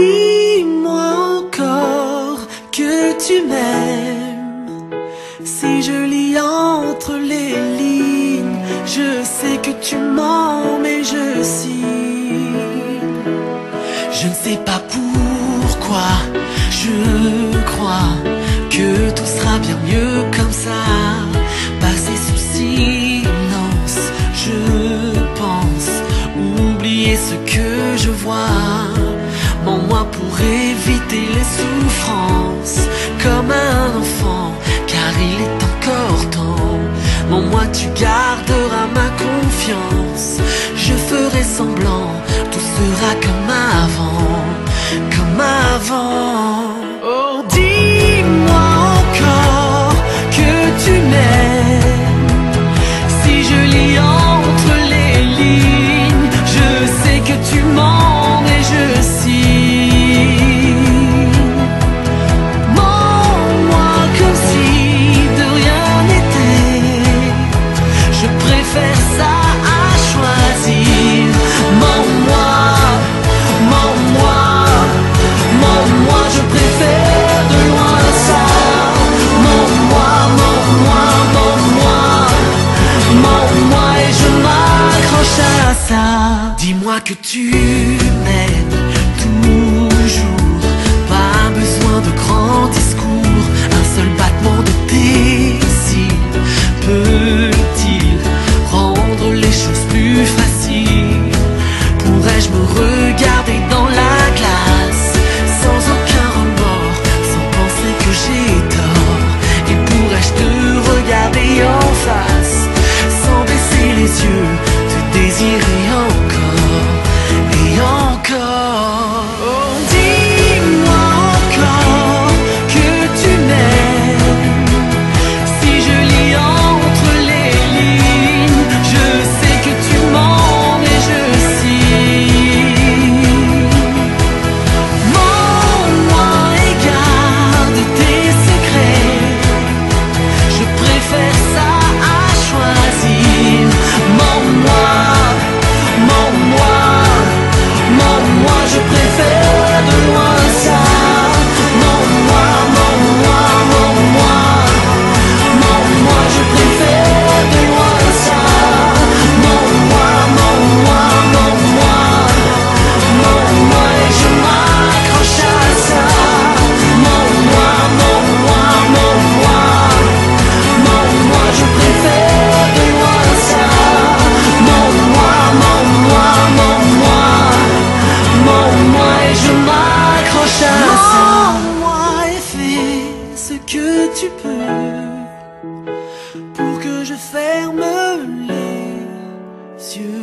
Dis-moi encore que tu m'aimes. Si je lis entre les lignes, je sais que tu mens, mais je signe. Je ne sais pas pourquoi je crois que tout sera bien mieux comme ça. Passer sous silence, je pense oublier ce que je vois en moi pour éviter les souffrances comme un enfant car il est encore temps. En moi tu garderas ma confiance. Je ferai semblant tout sera comme Dis-moi que tu m'aimes. que tu peux pour que je ferme les yeux.